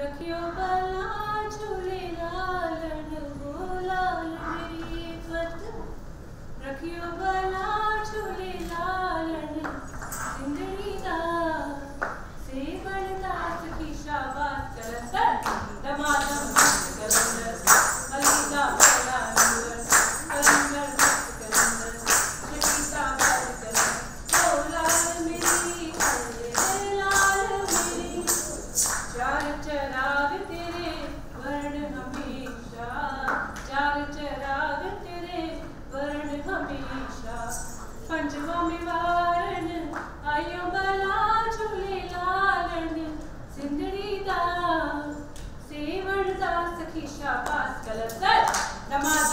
रखियो बला Keisha Pascal, sir. Namaz